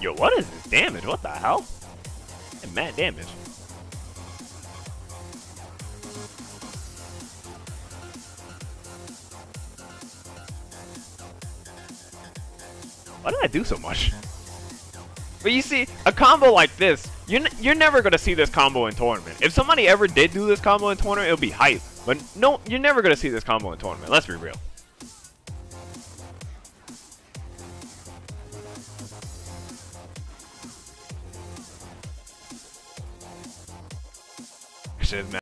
Yo, what is this damage? What the hell? Hey, mad damage. Why did I do so much? But you see, a combo like this, you're, you're never going to see this combo in tournament. If somebody ever did do this combo in tournament, it would be hype. But no, you're never going to see this combo in tournament. Let's be real.